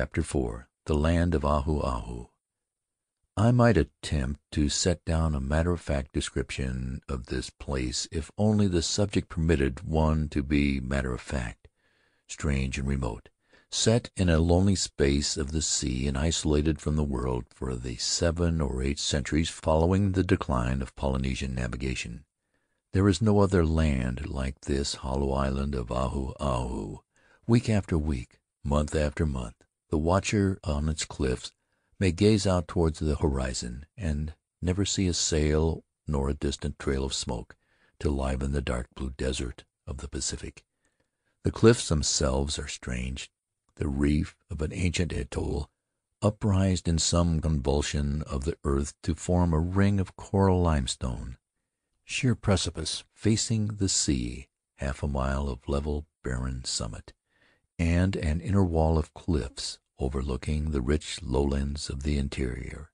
CHAPTER IV The Land of Ahu Ahu I might attempt to set down a matter of fact description of this place if only the subject permitted one to be matter of fact. Strange and remote, set in a lonely space of the sea and isolated from the world for the seven or eight centuries following the decline of Polynesian navigation, there is no other land like this hollow island of Ahu Ahu. Week after week, month after month, the watcher on its cliffs may gaze out toward the horizon, and never see a sail nor a distant trail of smoke to liven the dark blue desert of the Pacific. The cliffs themselves are strange — the reef of an ancient atoll, upraised in some convulsion of the earth to form a ring of coral limestone; sheer precipice facing the sea, half a mile of level, barren summit and an inner wall of cliffs overlooking the rich lowlands of the interior.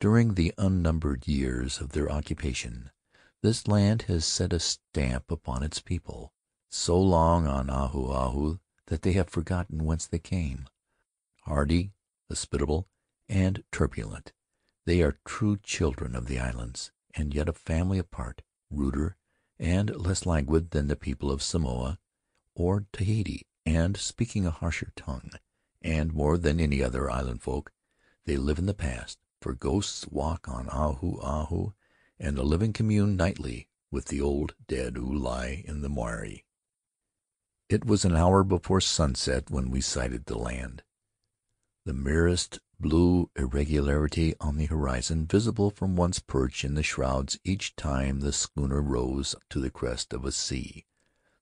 During the unnumbered years of their occupation this land has set a stamp upon its people, so long on Ahu Ahu that they have forgotten whence they came. Hardy, hospitable, and turbulent, they are true children of the islands, and yet a family apart, ruder and less languid than the people of Samoa or Tahiti and speaking a harsher tongue. And more than any other island folk, they live in the past, for ghosts walk on Ahu Ahu, and the living commune nightly with the old dead who lie in the marae. It was an hour before sunset when we sighted the land. The merest blue irregularity on the horizon visible from one's perch in the shrouds each time the schooner rose to the crest of a sea.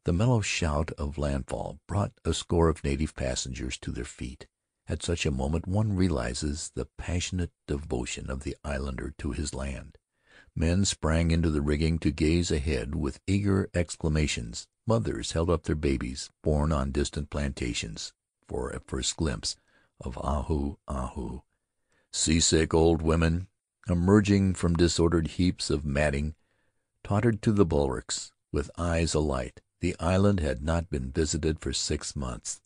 The mellow shout of landfall brought a score of native passengers to their feet. At such a moment one realizes the passionate devotion of the islander to his land. Men sprang into the rigging to gaze ahead with eager exclamations. Mothers held up their babies, born on distant plantations, for a first glimpse of Ahu Ahu. Seasick old women, emerging from disordered heaps of matting, tottered to the bulwarks with eyes alight. The island had not been visited for six months,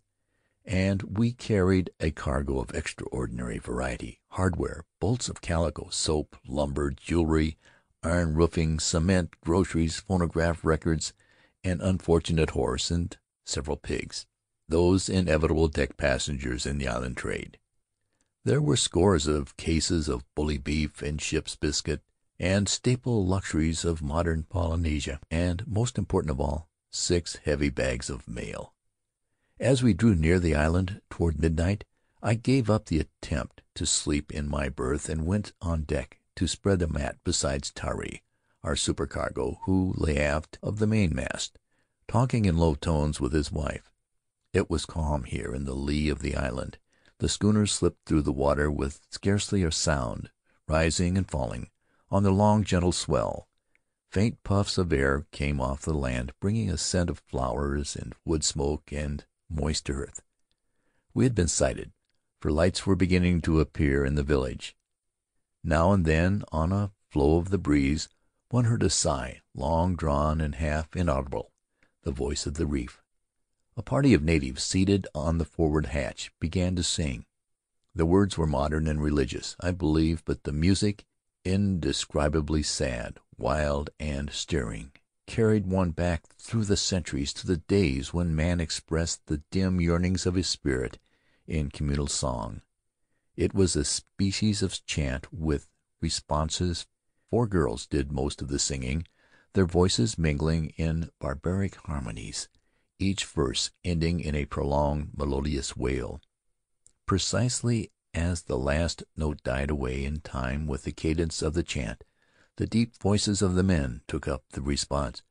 and we carried a cargo of extraordinary variety — hardware, bolts of calico, soap, lumber, jewelry, iron roofing, cement, groceries, phonograph records, an unfortunate horse, and several pigs — those inevitable deck passengers in the island trade. There were scores of cases of bully beef and ship's biscuit, and staple luxuries of modern Polynesia, and, most important of all, six heavy bags of mail. As we drew near the island toward midnight I gave up the attempt to sleep in my berth and went on deck to spread a mat beside Tari, our supercargo, who lay aft of the mainmast, talking in low tones with his wife. It was calm here in the lee of the island. The schooner slipped through the water with scarcely a sound, rising and falling on the long, gentle swell. Faint puffs of air came off the land, bringing a scent of flowers and wood smoke and moist earth. We had been sighted, for lights were beginning to appear in the village. Now and then, on a flow of the breeze, one heard a sigh, long drawn and half inaudible — the voice of the reef. A party of natives, seated on the forward hatch, began to sing. The words were modern and religious, I believe, but the music indescribably sad, wild, and stirring, carried one back through the centuries to the days when man expressed the dim yearnings of his spirit in communal song. It was a species of chant with responses. Four girls did most of the singing, their voices mingling in barbaric harmonies, each verse ending in a prolonged melodious wail. Precisely as the last note died away in time with the cadence of the chant, the deep voices of the men took up the response,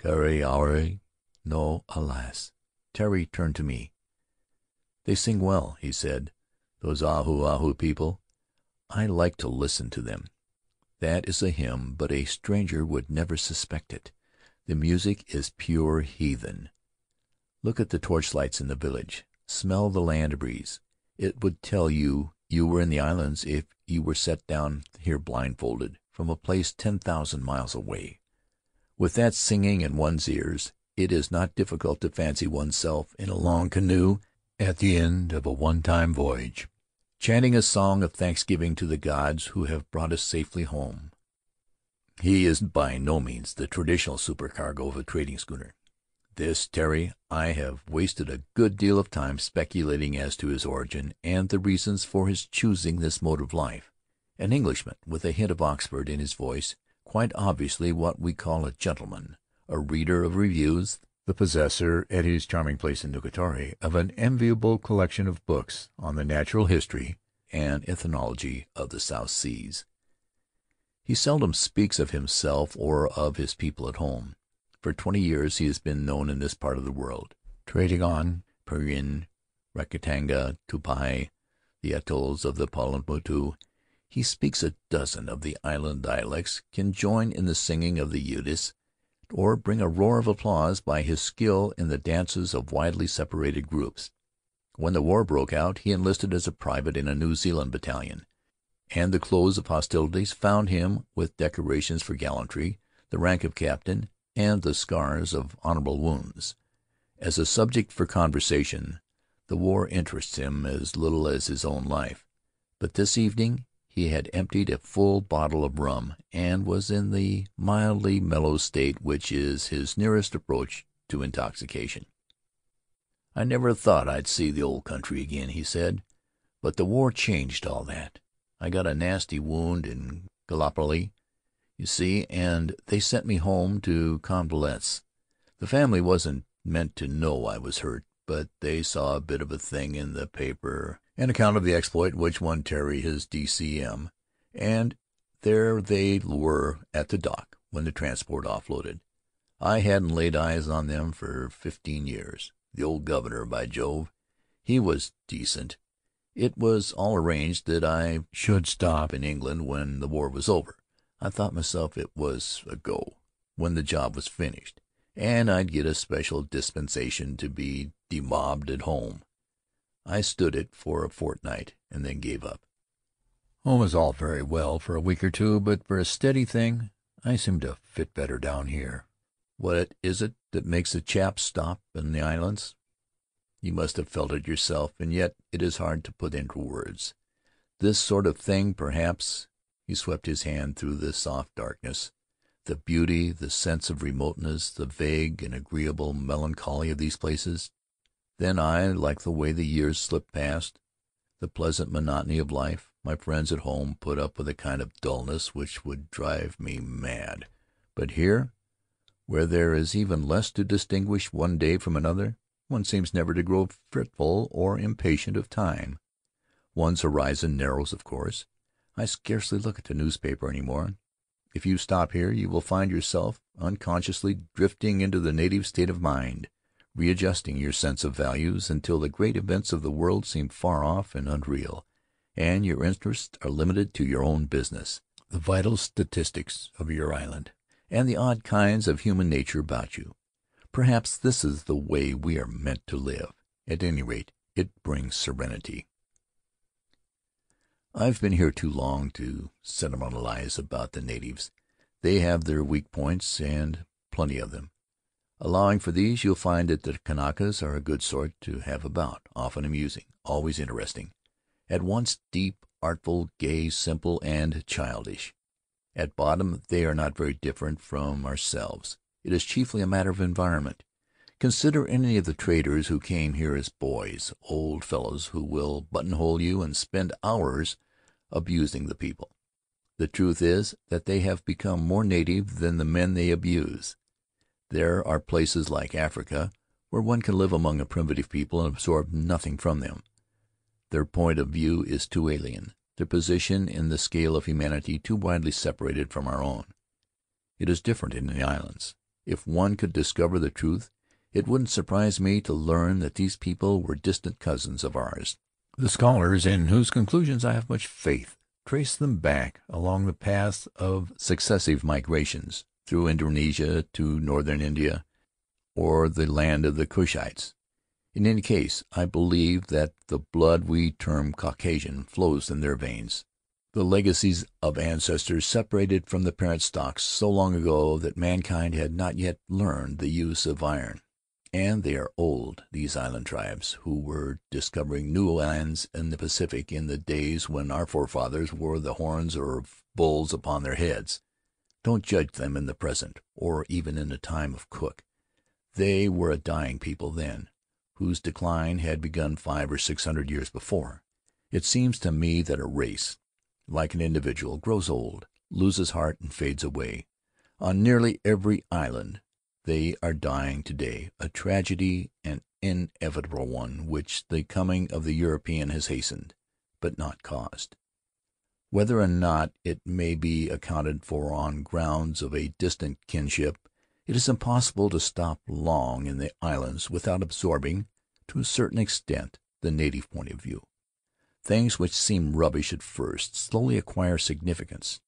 "Kare aue no alas." Tari turned to me. "They sing well," he said, "those Ahu Ahu people. I like to listen to them. That is a hymn, but a stranger would never suspect it. The music is pure heathen. Look at the torchlights in the village. Smell the land breeze. It would tell you you were in the islands if you were set down here blindfolded, from a place ten thousand miles away. With that singing in one's ears, it is not difficult to fancy oneself in a long canoe at the end of a one time voyage, chanting a song of thanksgiving to the gods who have brought us safely home. He is by no means the traditional supercargo of a trading schooner. This Terry I have wasted a good deal of time speculating as to his origin and the reasons for his choosing this mode of life. An Englishman with a hint of Oxford in his voice, quite obviously what we call a gentleman, a reader of reviews, the possessor, at his charming place in Nukutere, of an enviable collection of books on the natural history and ethnology of the South Seas. He seldom speaks of himself or of his people at home. For twenty years he has been known in this part of the world, trading on Penrhyn, Rakahanga, Tupuai, the atolls of the Paumotu he speaks a dozen of the island dialects, can join in the singing of the Utis, or bring a roar of applause by his skill in the dances of widely separated groups. When the war broke out he enlisted as a private in a New Zealand battalion, and the close of hostilities found him with decorations for gallantry, the rank of captain, and the scars of honorable wounds. As a subject for conversation the war interests him as little as his own life, but this evening he had emptied a full bottle of rum, and was in the mildly mellow state which is his nearest approach to intoxication. "I never thought I'd see the old country again," he said, "but the war changed all that. I got a nasty wound in Gallipoli, you see, and they sent me home to convalesce. The family wasn't meant to know I was hurt, but they saw a bit of a thing in the paper an account of the exploit which won Terry his D.C.M., and there they were at the dock when the transport offloaded. I hadn't laid eyes on them for fifteen years. The old governor, by Jove! He was decent. It was all arranged that I should stop in England when the war was over. I thought myself it was a go, when the job was finished, and I'd get a special dispensation to be demobbed at home. I stood it for a fortnight and then gave up. Home is all very well for a week or two, but for a steady thing I seem to fit better down here. What is it that makes a chap stop in the islands? You must have felt it yourself, and yet it is hard to put into words. This sort of thing, perhaps." He swept his hand through the soft darkness. The beauty, the sense of remoteness, the vague and agreeable melancholy of these places. Then I like the way the years slip past, the pleasant monotony of life. My friends at home put up with a kind of dullness which would drive me mad. But here, where there is even less to distinguish one day from another, one seems never to grow fretful or impatient of time. One's horizon narrows, of course. I scarcely look at the newspaper any more. If you stop here you will find yourself unconsciously drifting into the native state of mind readjusting your sense of values until the great events of the world seem far off and unreal, and your interests are limited to your own business, the vital statistics of your island, and the odd kinds of human nature about you. Perhaps this is the way we are meant to live. At any rate, it brings serenity. I've been here too long to sentimentalize about the natives. They have their weak points, and plenty of them. Allowing for these, you'll find that the Kanakas are a good sort to have about, often amusing, always interesting, at once deep, artful, gay, simple, and childish. At bottom they are not very different from ourselves. It is chiefly a matter of environment. Consider any of the traders who came here as boys, old fellows who will buttonhole you and spend hours abusing the people. The truth is that they have become more native than the men they abuse. There are places like Africa where one can live among a primitive people and absorb nothing from them. Their point of view is too alien, their position in the scale of humanity too widely separated from our own. It is different in the islands. If one could discover the truth, it wouldn't surprise me to learn that these people were distant cousins of ours. The scholars, in whose conclusions I have much faith, trace them back along the paths of successive migrations through Indonesia to northern India, or the land of the Cushites. In any case, I believe that the blood we term Caucasian flows in their veins, the legacies of ancestors separated from the parent stocks so long ago that mankind had not yet learned the use of iron, And they are old, these island tribes, who were discovering new lands in the Pacific in the days when our forefathers wore the horns of bulls upon their heads. Don't judge them in the present, or even in the time of Cook. They were a dying people then, whose decline had begun five or six hundred years before. It seems to me that a race, like an individual, grows old, loses heart, and fades away. On nearly every island they are dying to day, a tragedy, an inevitable one, which the coming of the European has hastened, but not caused. Whether or not it may be accounted for on grounds of a distant kinship, it is impossible to stop long in the islands without absorbing, to a certain extent, the native point of view. Things which seem rubbish at first slowly acquire significance.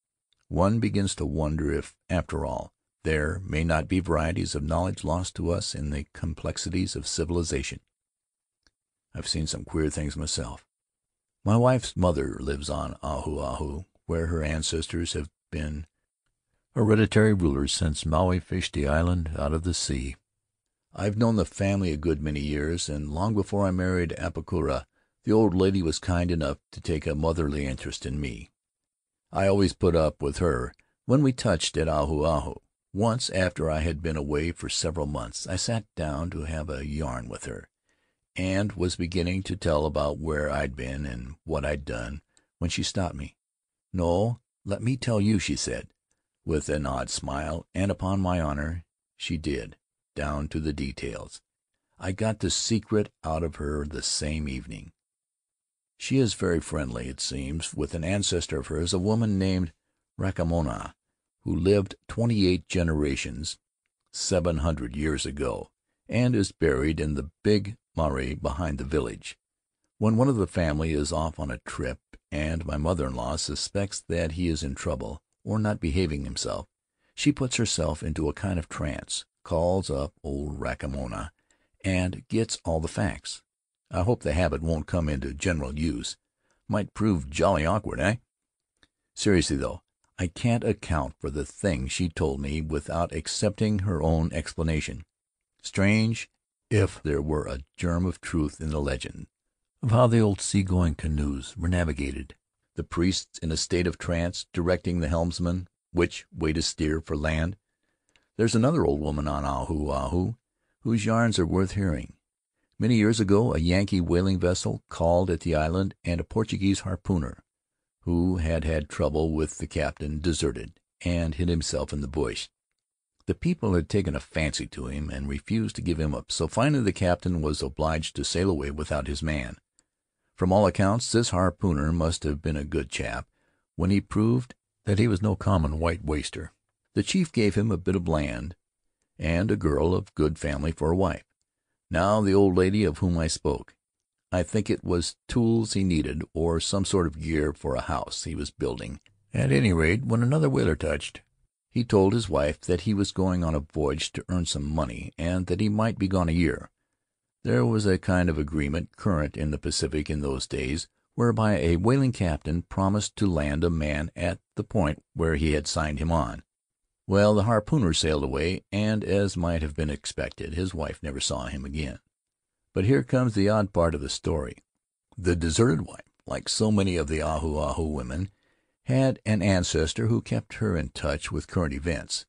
One begins to wonder if, after all, there may not be varieties of knowledge lost to us in the complexities of civilization. I've seen some queer things myself. My wife's mother lives on Ahu Ahu, where her ancestors have been hereditary rulers since Maui fished the island out of the sea. I've known the family a good many years, and long before I married Apakura the old lady was kind enough to take a motherly interest in me. I always put up with her when we touched at Ahu Ahu. Once, after I had been away for several months, I sat down to have a yarn with her, and was beginning to tell about where I'd been and what I'd done, when she stopped me. "No, let me tell you," she said, with an odd smile, and upon my honor she did, down to the details. I got the secret out of her the same evening. She is very friendly, it seems, with an ancestor of hers, a woman named Rakamoana, who lived twenty eight generations, seven hundred years ago, and is buried in the big marae behind the village. When one of the family is off on a trip and my mother in law suspects that he is in trouble, or not behaving himself, she puts herself into a kind of trance, calls up old Rakamoana, and gets all the facts. I hope the habit won't come into general use. Might prove jolly awkward, eh? Seriously, though, I can't account for the things she told me without accepting her own explanation. Strange if there were a germ of truth in the legend of how the old sea-going canoes were navigated, the priests in a state of trance directing the helmsman which way to steer for land. There's another old woman on Ahu Ahu whose yarns are worth hearing. Many years ago a Yankee whaling vessel called at the island, and a Portuguese harpooner, who had had trouble with the captain, deserted, and hid himself in the bush. The people had taken a fancy to him and refused to give him up, so finally the captain was obliged to sail away without his man. From all accounts this harpooner must have been a good chap when he proved that he was no common white waster. The chief gave him a bit of land and a girl of good family for a wife. Now the old lady of whom I spoke. I think it was tools he needed, or some sort of gear for a house he was building. At any rate, when another whaler touched, he told his wife that he was going on a voyage to earn some money, and that he might be gone a year. There was a kind of agreement current in the Pacific in those days, whereby a whaling captain promised to land a man at the point where he had signed him on. Well, the harpooner sailed away, and, as might have been expected, his wife never saw him again. But here comes the odd part of the story. The deserted wife, like so many of the Ahu Ahu women, had an ancestor who kept her in touch with current events.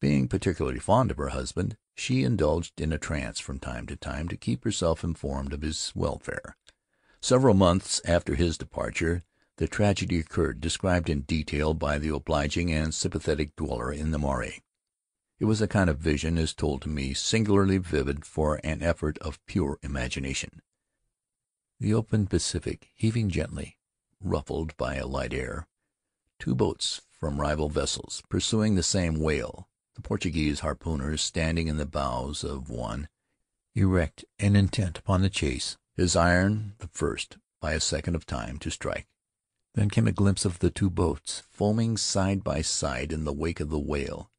Being particularly fond of her husband, she indulged in a trance from time to time to keep herself informed of his welfare. Several months after his departure the tragedy occurred described in detail by the obliging and sympathetic dweller in the marae. It was a kind of vision, as told to me, singularly vivid for an effort of pure imagination. The open Pacific heaving gently, ruffled by a light air. Two boats from rival vessels pursuing the same whale, the Portuguese harpooner standing in the bows of one, erect and intent upon the chase, his iron the first, by a second of time, to strike. Then came a glimpse of the two boats, foaming side by side in the wake of the whale,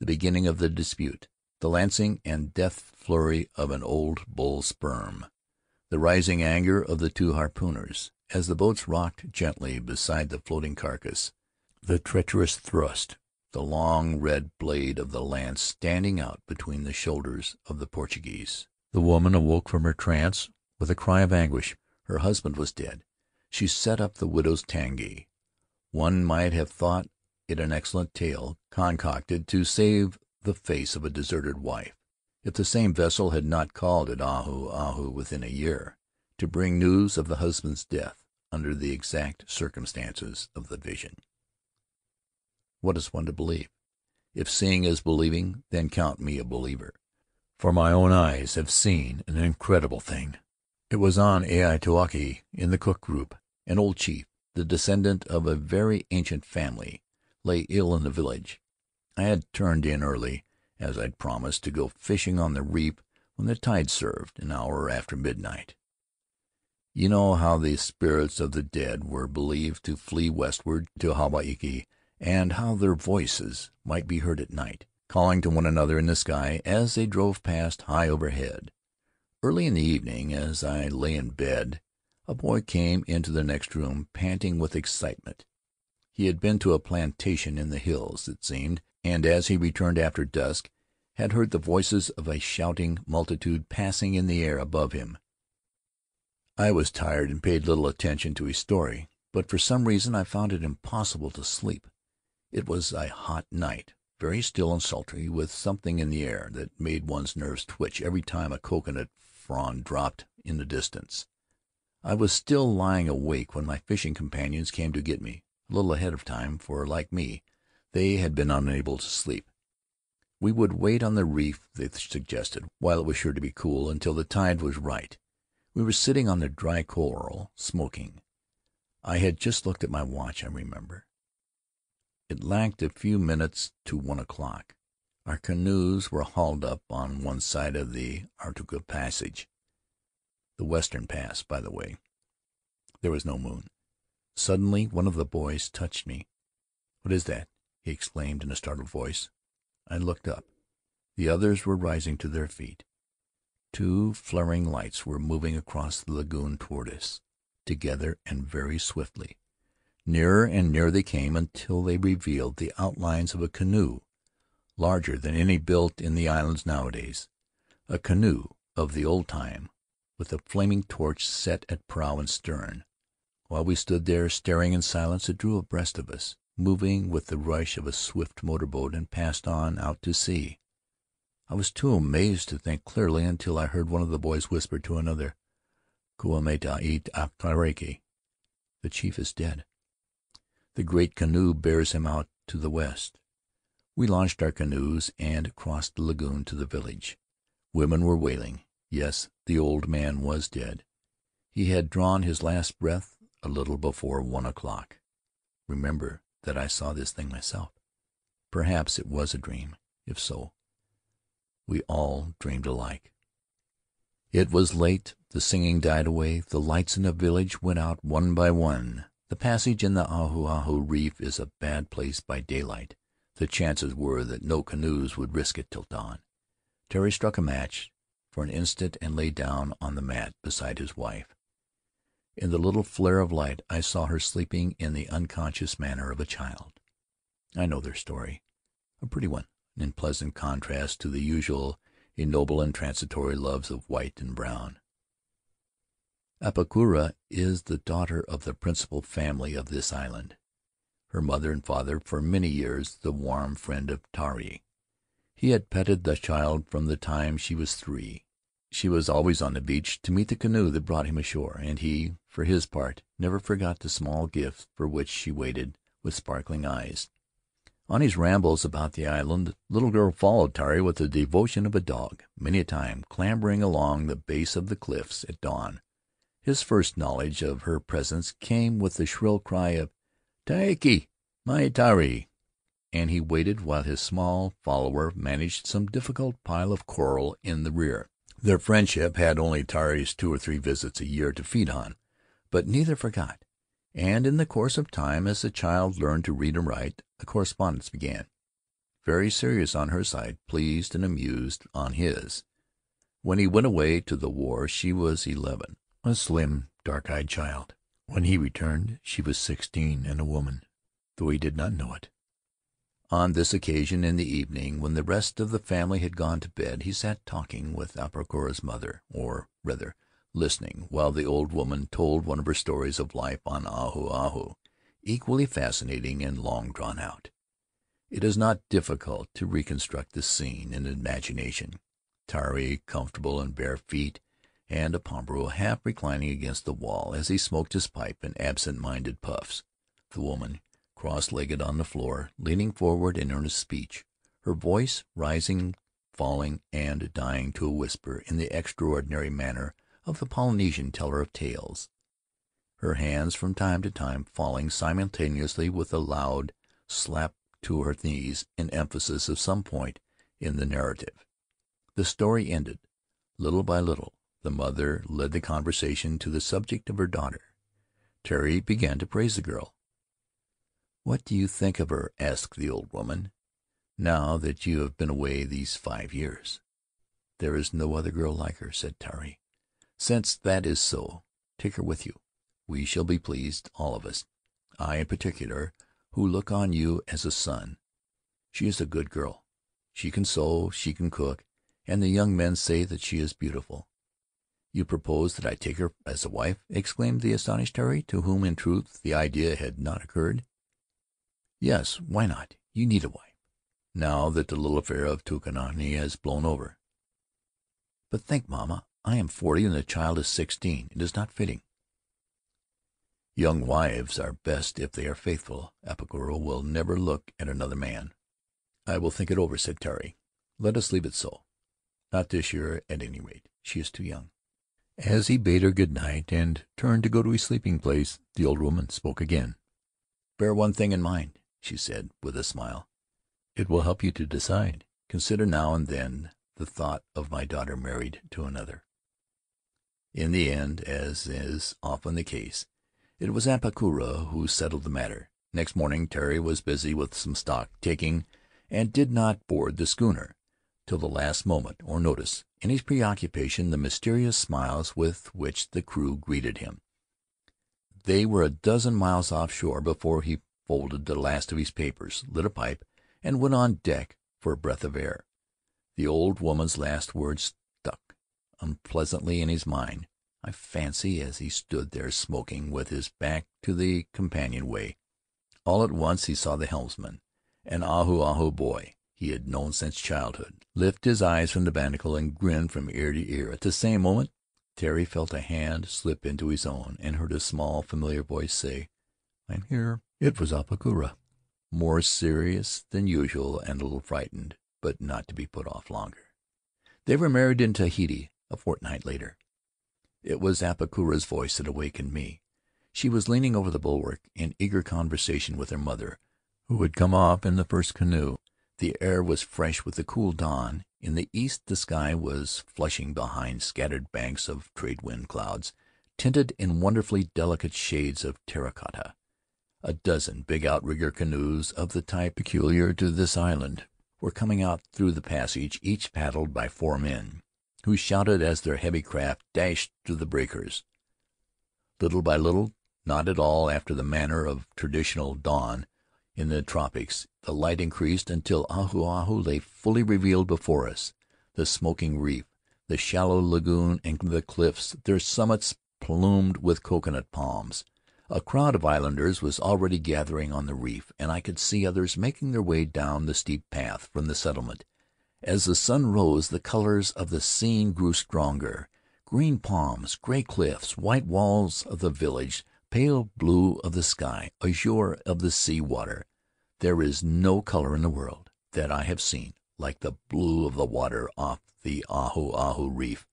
the beginning of the dispute, the lancing and death flurry of an old bull sperm, the rising anger of the two harpooners as the boats rocked gently beside the floating carcass, the treacherous thrust, the long red blade of the lance standing out between the shoulders of the Portuguese. The woman awoke from her trance with a cry of anguish. Her husband was dead. She set up the widow's tangi. One might have thought it an excellent tale, concocted to save the face of a deserted wife, if the same vessel had not called at Ahu Ahu within a year, to bring news of the husband's death under the exact circumstances of the vision. What is one to believe? If seeing is believing, then count me a believer. For my own eyes have seen an incredible thing. It was on Aitutaki, in the Cook group. An old chief, the descendant of a very ancient family, lay ill in the village. I had turned in early, as I'd promised, to go fishing on the reef when the tide served, an hour after midnight. You know how the spirits of the dead were believed to flee westward to Hawaiki and how their voices might be heard at night, calling to one another in the sky as they drove past high overhead. Early in the evening, as I lay in bed, a boy came into the next room, panting with excitement. He had been to a plantation in the hills, it seemed, and as he returned after dusk, had heard the voices of a shouting multitude passing in the air above him. I was tired and paid little attention to his story, but for some reason I found it impossible to sleep. It was a hot night, very still and sultry, with something in the air that made one's nerves twitch every time a coconut frond dropped in the distance. I was still lying awake when my fishing companions came to get me, a little ahead of time, for, like me, they had been unable to sleep. We would wait on the reef, they suggested, while it was sure to be cool, until the tide was right. We were sitting on the dry coral, smoking. I had just looked at my watch, I remember. It lacked a few minutes to one o'clock. Our canoes were hauled up on one side of the Arutunga Passage the western pass, by the way. There was no moon. Suddenly one of the boys touched me. "What is that?" he exclaimed in a startled voice. I looked up. The others were rising to their feet. Two flaring lights were moving across the lagoon toward us, together and very swiftly. Nearer and nearer they came, until they revealed the outlines of a canoe, larger than any built in the islands nowadays a canoe of the old time, with a flaming torch set at prow and stern. While we stood there, staring in silence, it drew abreast of us, moving with the rush of a swift motor boat, and passed on out to sea. I was too amazed to think clearly until I heard one of the boys whisper to another, "Kua meta i Akariki." The chief is dead. The great canoe bears him out to the west. We launched our canoes and crossed the lagoon to the village. Women were wailing. Yes, the old man was dead. He had drawn his last breath a little before one o'clock. Remember that I saw this thing myself. Perhaps it was a dream. If so, we all dreamed alike. It was late. The singing died away. The lights in the village went out one by one. The passage in the Ahu Ahu reef is a bad place by daylight. The chances were that no canoes would risk it till dawn. Tari struck a match for an instant and lay down on the mat beside his wife. In the little flare of light I saw her sleeping in the unconscious manner of a child. I know their story. A pretty one, in pleasant contrast to the usual ignoble and transitory loves of white and brown. Apakura is the daughter of the principal family of this island. Her mother and father for many years the warm friend of Tari. He had petted the child from the time she was three. She was always on the beach to meet the canoe that brought him ashore, and he, for his part, never forgot the small gift for which she waited with sparkling eyes. On his rambles about the island the little girl followed Tari with the devotion of a dog, many a time clambering along the base of the cliffs at dawn his first knowledge of her presence came with the shrill cry of "Taiki! Mai Tari!" and he waited while his small follower managed some difficult pile of coral in the rear. Their friendship had only Tari's two or three visits a year to feed on, but neither forgot, and in the course of time, as the child learned to read and write, a correspondence began. Very serious on her side, pleased and amused on his. When he went away to the war she was eleven a slim, dark-eyed child. When he returned she was sixteen and a woman, though he did not know it. On this occasion, in the evening, when the rest of the family had gone to bed, he sat talking with Apakura's mother, or, rather, listening while the old woman told one of her stories of life on Ahu Ahu, equally fascinating and long drawn out. It is not difficult to reconstruct the scene in imagination. Tari, comfortable in bare feet, and a Oomaboro half reclining against the wall as he smoked his pipe in absent-minded puffs. The woman cross-legged on the floor, leaning forward in earnest speech, her voice rising, falling, and dying to a whisper in the extraordinary manner of the Polynesian teller of tales, her hands from time to time falling simultaneously with a loud slap to her knees in emphasis of some point in the narrative. The story ended. Little by little the mother led the conversation to the subject of her daughter. Tari began to praise the girl. "What do you think of her," asked the old woman, "now that you have been away these five years?" "There is no other girl like her," said Tari. "Since that is so, take her with you. We shall be pleased, all of us, I in particular, who look on you as a son. She is a good girl. She can sew, she can cook, and the young men say that she is beautiful." "You propose that I take her as a wife?" exclaimed the astonished Tari, to whom, in truth, the idea had not occurred. "Yes, why not? You need a wife, now that the little affair of Tukonini has blown over." "But think, mamma, I am forty and the child is sixteen. It is not fitting." "Young wives are best if they are faithful. Apakura will never look at another man." "I will think it over," said Tari. "Let us leave it so. Not this year, at any rate. She is too young." As he bade her good night and turned to go to his sleeping place, the old woman spoke again. "Bear one thing in mind she said, with a smile. "It will help you to decide. Consider now and then the thought of my daughter married to another." In the end, as is often the case, it was Apakura who settled the matter. Next morning Tari was busy with some stock taking and did not board the schooner till the last moment, or notice, in his preoccupation, the mysterious smiles with which the crew greeted him. They were a dozen miles offshore before he folded the last of his papers, lit a pipe, and went on deck for a breath of air. The old woman's last words stuck unpleasantly in his mind, I fancy, as he stood there smoking, with his back to the companionway. All at once he saw the helmsman, an Ahu Ahu boy he had known since childhood, lift his eyes from the binnacle and grin from ear to ear. At the same moment Terry felt a hand slip into his own, and heard a small, familiar voice say, "I'm here." It was Apakura, more serious than usual and a little frightened, but not to be put off longer. They were married in Tahiti a fortnight later. It was Apakura's voice that awakened me. She was leaning over the bulwark in eager conversation with her mother, who had come off in the first canoe. The air was fresh with the cool dawn. In the east the sky was flushing behind scattered banks of trade wind clouds, tinted in wonderfully delicate shades of terra cotta. A dozen big outrigger canoes of the type peculiar to this island were coming out through the passage, each paddled by four men, who shouted as their heavy craft dashed through the breakers. Little by little, not at all after the manner of traditional dawn in the tropics, the light increased until Ahu Ahu lay fully revealed before us — the smoking reef, the shallow lagoon and the cliffs, their summits plumed with coconut palms. A crowd of islanders was already gathering on the reef, and I could see others making their way down the steep path from the settlement. As the sun rose the colors of the scene grew stronger — green palms, gray cliffs, white walls of the village, pale blue of the sky, azure of the sea water. There is no color in the world that I have seen like the blue of the water off the Ahu Ahu reef.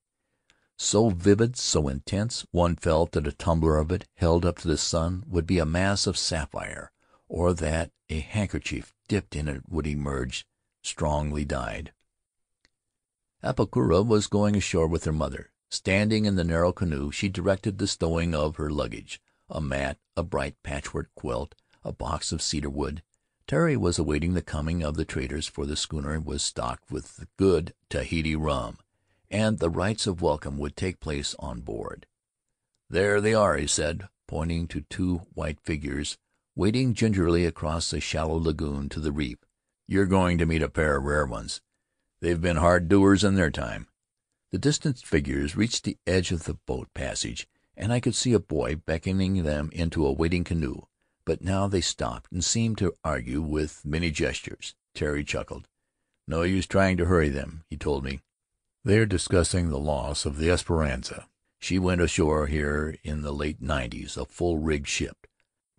So vivid, so intense, one felt that a tumbler of it, held up to the sun, would be a mass of sapphire, or that a handkerchief dipped in it would emerge strongly dyed. Apakura was going ashore with her mother. Standing in the narrow canoe she directed the stowing of her luggage — a mat, a bright patchwork quilt, a box of cedar wood. Tari was awaiting the coming of the traders, for the schooner was stocked with good Tahiti rum and the rites of welcome would take place on board. "There they are," he said, pointing to two white figures wading gingerly across the shallow lagoon to the reef. You're going to meet a pair of rare ones. They've been hard doers in their time." The distant figures reached the edge of the boat passage, and I could see a boy beckoning them into a waiting canoe. But now they stopped and seemed to argue with many gestures. Terry chuckled. "No use trying to hurry them," he told me. "They are discussing the loss of the Esperanza. She went ashore here in the late nineties, a full rigged ship.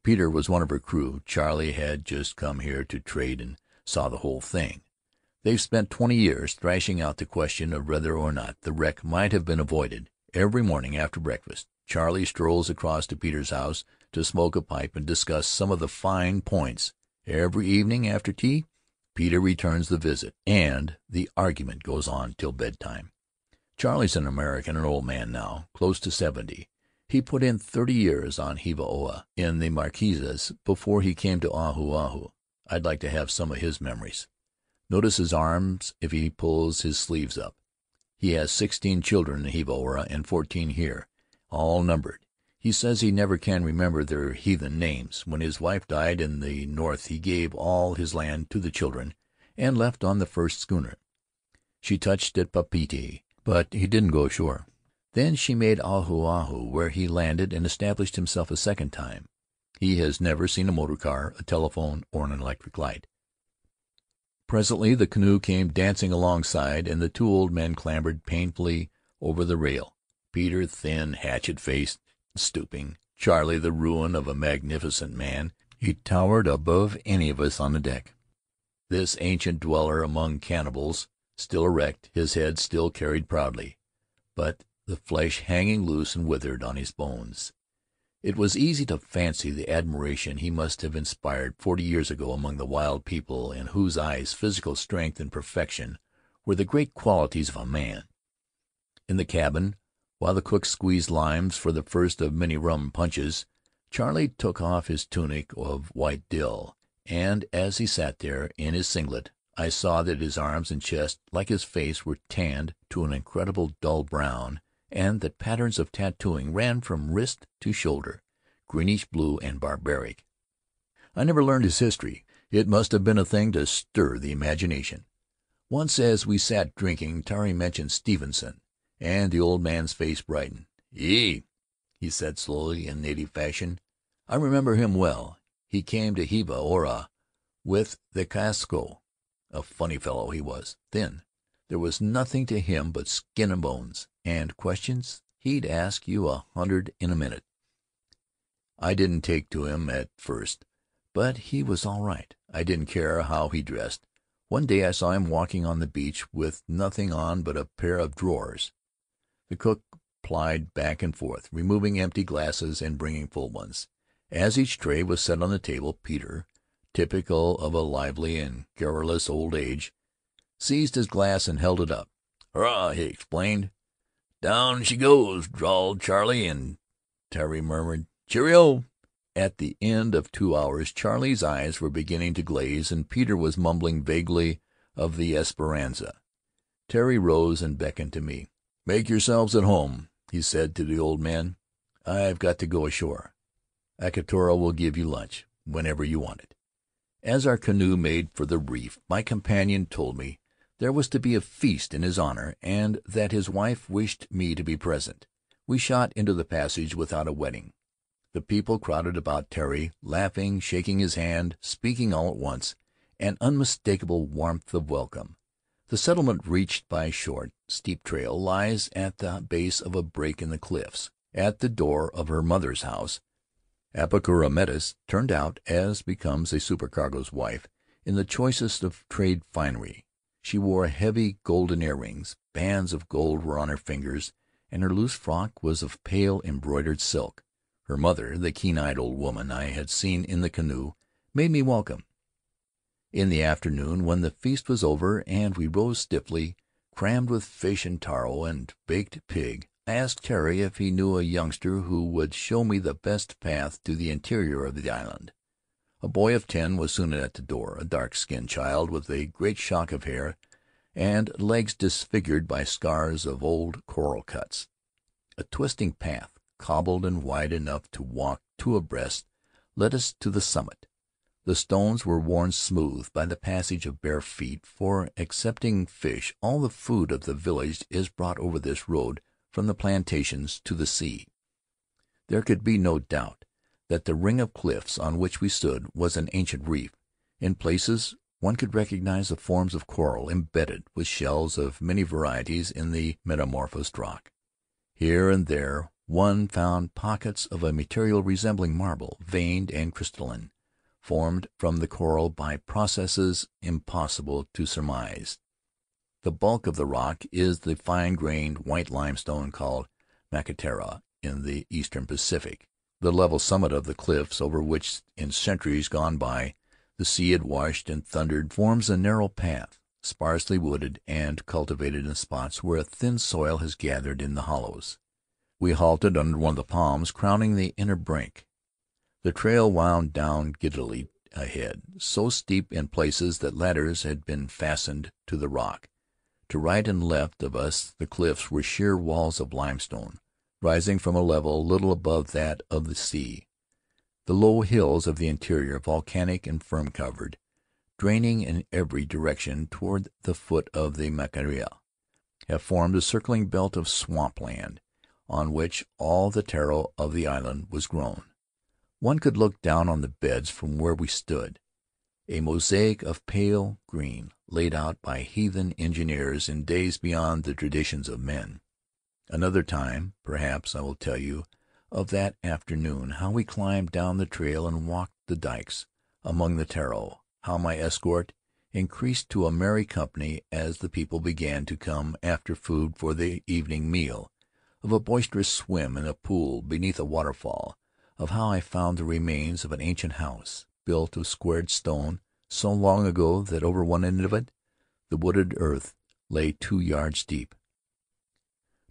Peter was one of her crew. Charley had just come here to trade and saw the whole thing. They've spent twenty years thrashing out the question of whether or not the wreck might have been avoided. Every morning after breakfast Charley strolls across to Peter's house to smoke a pipe and discuss some of the fine points. Every evening after tea Peter returns the visit, and the argument goes on till bedtime. Charley's an American, an old man now, close to seventy. He put in thirty years on Hiva in the Marquesas before he came to Ahu Ahu. I'd like to have some of his memories. Notice his arms if he pulls his sleeves up. He has sixteen children in Hiva and fourteen here, all numbered. He says he never can remember their heathen names. When his wife died in the north he gave all his land to the children and left on the first schooner. She touched at Papeete, but he didn't go ashore. Then she made Ahu Ahu, where he landed and established himself a second time. He has never seen a motor car, a telephone, or an electric light. Presently the canoe came dancing alongside, and the two old men clambered painfully over the rail. Peter, thin, hatchet faced, stooping; Charley, the ruin of a magnificent man, he towered above any of us on the deck. This ancient dweller among cannibals, still erect, his head still carried proudly, but the flesh hanging loose and withered on his bones. It was easy to fancy the admiration he must have inspired forty years ago among the wild people in whose eyes physical strength and perfection were the great qualities of a man. In the cabin, while the cook squeezed limes for the first of many rum punches, Charley took off his tunic of white drill, and as he sat there in his singlet I saw that his arms and chest, like his face, were tanned to an incredible dull brown and that patterns of tattooing ran from wrist to shoulder, greenish blue and barbaric. I never learned his history. It must have been a thing to stir the imagination. Once as we sat drinking Tari mentioned Stevenson, and the old man's face brightened. "Ee," he said slowly in native fashion, "I remember him well. He came to Hiva Oa with the Casco. A funny fellow he was, thin. There was nothing to him but skin and bones and questions he'd ask you a hundred in a minute. I didn't take to him at first, but he was all right. I didn't care how he dressed. One day I saw him walking on the beach with nothing on but a pair of drawers. The cook plied back and forth, removing empty glasses and bringing full ones. As each tray was set on the table, Peter, typical of a lively and garrulous old age, seized his glass and held it up. "Hurrah!" he explained. "Down she goes," drawled Charley, and Tari murmured, "Cheerio!" At the end of two hours Charley's eyes were beginning to glaze, and Peter was mumbling vaguely of the Esperanza. Tari rose and beckoned to me. "Make yourselves at home," he said to the old men. "I've got to go ashore. Akatara will give you lunch whenever you want it." As our canoe made for the reef my companion told me there was to be a feast in his honor, and that his wife wished me to be present. We shot into the passage without a wetting. The people crowded about Tari, laughing, shaking his hand, speaking all at once, an unmistakable warmth of welcome. The settlement reached by a short, steep trail lies at the base of a break in the cliffs. At the door of her mother's house, Apakura turned out, as becomes a supercargo's wife, in the choicest of trade finery. She wore heavy golden earrings, bands of gold were on her fingers, and her loose frock was of pale embroidered silk. Her mother, the keen-eyed old woman I had seen in the canoe, made me welcome. In the afternoon, when the feast was over and we rose stiffly, crammed with fish and taro and baked pig, I asked Tari if he knew a youngster who would show me the best path to the interior of the island. A boy of ten was soon at the door, a dark-skinned child with a great shock of hair and legs disfigured by scars of old coral cuts. A twisting path, cobbled and wide enough to walk two abreast, led us to the summit. The stones were worn smooth by the passage of bare feet, for, excepting fish, all the food of the village is brought over this road from the plantations to the sea. There could be no doubt that the ring of cliffs on which we stood was an ancient reef. In places one could recognize the forms of coral embedded with shells of many varieties in the metamorphosed rock. Here and there one found pockets of a material resembling marble, veined and crystalline formed from the coral by processes impossible to surmise. The bulk of the rock is the fine grained white limestone called Makatea in the eastern Pacific. The level summit of the cliffs over which in centuries gone by the sea had washed and thundered forms a narrow path, sparsely wooded and cultivated in spots where a thin soil has gathered in the hollows. We halted under one of the palms crowning the inner brink. The trail wound down giddily ahead, so steep in places that ladders had been fastened to the rock. To right and left of us the cliffs were sheer walls of limestone, rising from a level little above that of the sea. The low hills of the interior, volcanic and fern covered, draining in every direction toward the foot of the Makatea, have formed a circling belt of swamp land, on which all the taro of the island was grown. One could look down on the beds from where we stood, a mosaic of pale green, laid out by heathen engineers in days beyond the traditions of men. Another time, perhaps, I will tell you of that afternoon, how we climbed down the trail and walked the dikes among the taro, how my escort increased to a merry company as the people began to come after food for the evening meal, of a boisterous swim in a pool beneath a waterfall of how I found the remains of an ancient house, built of squared stone, so long ago that over one end of it the wooded earth lay two yards deep.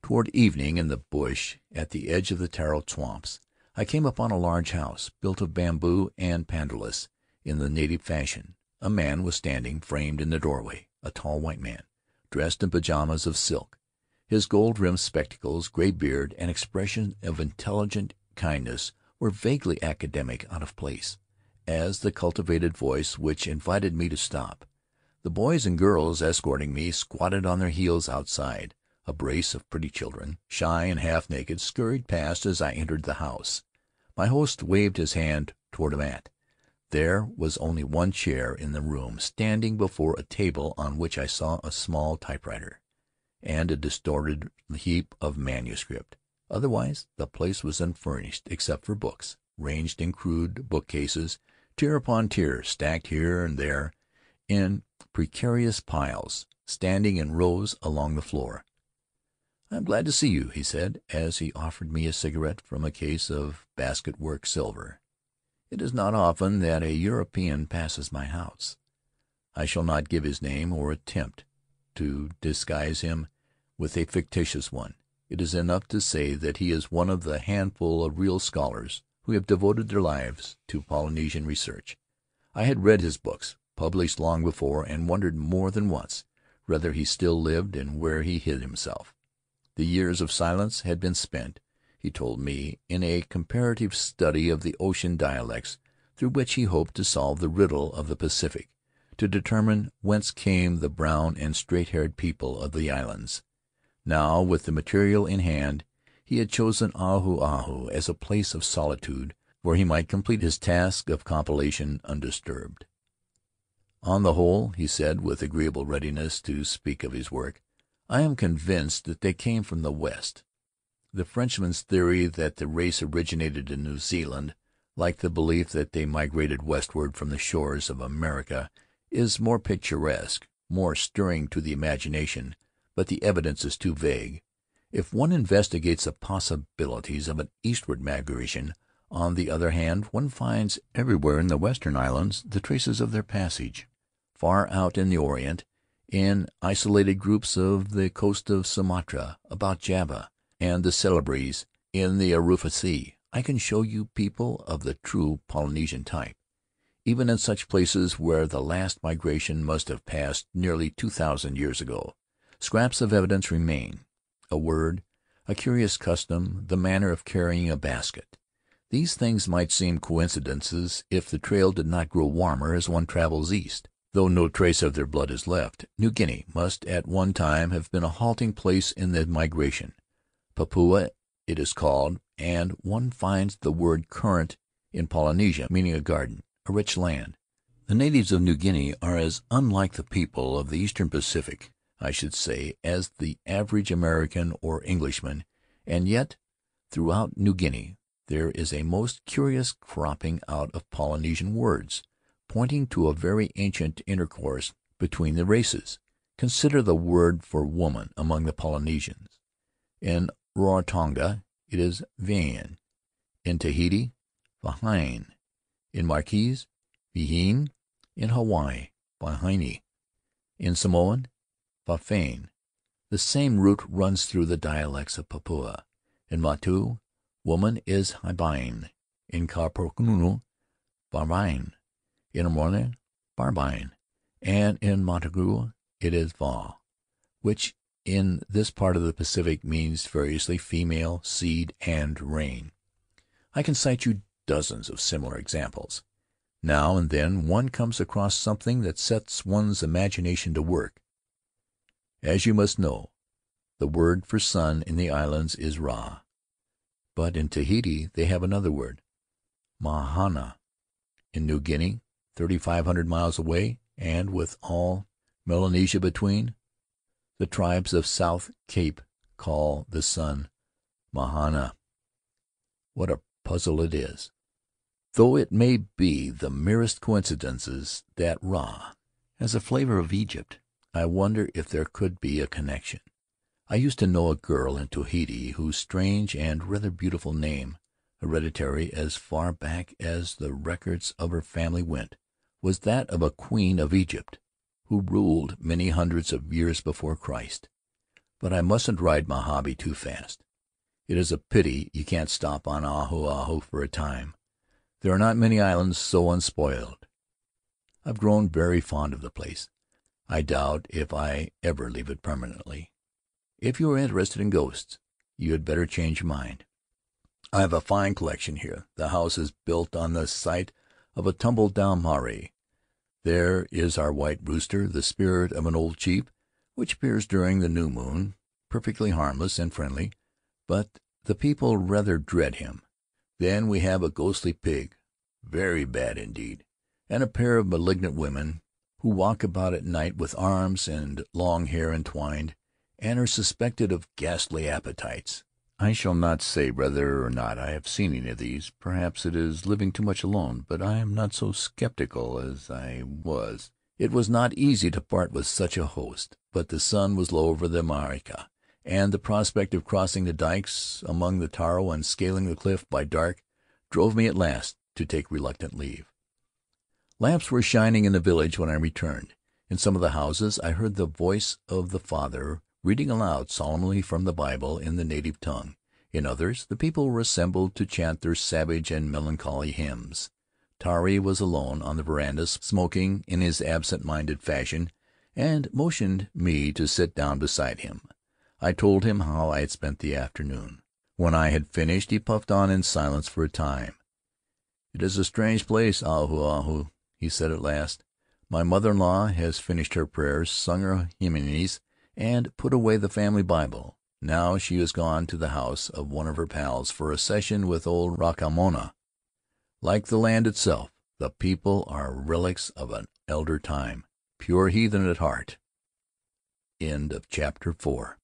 Toward evening, in the bush at the edge of the taro swamps, I came upon a large house, built of bamboo and pandanus in the native fashion. A man was standing, framed in the doorway — a tall white man, dressed in pajamas of silk. His gold rimmed spectacles, gray beard, and expression of intelligent kindness were vaguely academic, out of place, as the cultivated voice which invited me to stop. The boys and girls escorting me squatted on their heels outside. A brace of pretty children, shy and half naked, scurried past as I entered the house. My host waved his hand toward a mat. There was only one chair in the room, standing before a table on which I saw a small typewriter, and a distorted heap of manuscript. Otherwise the place was unfurnished except for books, ranged in crude bookcases, tier upon tier, stacked here and there in precarious piles, standing in rows along the floor. "I'm glad to see you," he said, as he offered me a cigarette from a case of basket work silver. "It is not often that a European passes my house. I shall not give his name, or attempt to disguise him with a fictitious one. It is enough to say that he is one of the handful of real scholars who have devoted their lives to Polynesian research. I had read his books, published long before, and wondered more than once whether he still lived and where he hid himself. The years of silence had been spent, he told me, in a comparative study of the ocean dialects through which he hoped to solve the riddle of the Pacific, to determine whence came the brown and straight haired people of the islands. Now, with the material in hand, he had chosen Ahu Ahu as a place of solitude where he might complete his task of compilation undisturbed. "On the whole," he said, with agreeable readiness to speak of his work, "I am convinced that they came from the west. The Frenchman's theory that the race originated in New Zealand, like the belief that they migrated westward from the shores of America, is more picturesque, more stirring to the imagination but the evidence is too vague. If one investigates the possibilities of an eastward migration, on the other hand, one finds everywhere in the western islands the traces of their passage. Far out in the Orient, in isolated groups of the coast of Sumatra, about Java and the Celebes in the Arafura Sea, I can show you people of the true Polynesian type. Even in such places where the last migration must have passed nearly two thousand years ago, Scraps of evidence remain — a word, a curious custom, the manner of carrying a basket. These things might seem coincidences if the trail did not grow warmer as one travels east. Though no trace of their blood is left, New Guinea must at one time have been a halting place in the migration. Papua it is called, and one finds the word current in Polynesia, meaning a garden, a rich land. The natives of New Guinea are as unlike the people of the eastern Pacific, I should say, as the average American or Englishman, and yet throughout New Guinea there is a most curious cropping out of Polynesian words pointing to a very ancient intercourse between the races. Consider the word for woman among the Polynesians. In Rarotonga it is vien; in Tahiti, vahine; in Marquese, vihine; in Hawaii, vahine; in Samoan, vafane. The same root runs through the dialects of Papua. In Motu, woman is hibine; in Kerepunu, varvine in Amoy, Barbine, and in Motueka it is Va, which in this part of the Pacific means variously female, seed, and rain. I can cite you dozens of similar examples. Now and then one comes across something that sets one's imagination to work. As you must know, the word for sun in the islands is Ra, but in Tahiti they have another word, Mahana. In New Guinea thirty five hundred miles away, and with all Melanesia between, the tribes of South Cape call the sun Mahana. What a puzzle it is, though it may be the merest coincidence that Ra has a flavor of Egypt. I wonder if there could be a connection. I used to know a girl in Tahiti whose strange and rather beautiful name, hereditary as far back as the records of her family went, was that of a queen of Egypt, who ruled many hundreds of years before Christ. But I mustn't ride my hobby too fast. It is a pity you can't stop on Ahu Ahu for a time. There are not many islands so unspoiled. I've grown very fond of the place. I doubt if I ever leave it permanently. If you are interested in ghosts, you had better change your mind. I have a fine collection here. The house is built on the site of a tumbled down marae. There is our white rooster, the spirit of an old chief, which appears during the new moon, perfectly harmless and friendly, but the people rather dread him. Then we have a ghostly pig, very bad indeed, and a pair of malignant women, who walk about at night with arms and long hair entwined, and are suspected of ghastly appetites. I shall not say whether or not I have seen any of these. Perhaps it is living too much alone, but I am not so skeptical as I was. It was not easy to part with such a host, but the sun was low over the Marika, and the prospect of crossing the dikes among the taro and scaling the cliff by dark drove me at last to take reluctant leave. Lamps were shining in the village when I returned. In some of the houses I heard the voice of the father reading aloud solemnly from the Bible in the native tongue. In others the people were assembled to chant their savage and melancholy hymns. Tari was alone on the veranda, smoking in his absent-minded fashion, and motioned me to sit down beside him. I told him how I had spent the afternoon. When I had finished he puffed on in silence for a time. "It is a strange place, Ahu Ahu," he said at last. "My mother in law has finished her prayers, sung her himenes, and put away the family Bible. Now she has gone to the house of one of her pals for a session with old Rakamoana. Like the land itself, the people are relics of an elder time, pure heathen at heart. End of chapter 4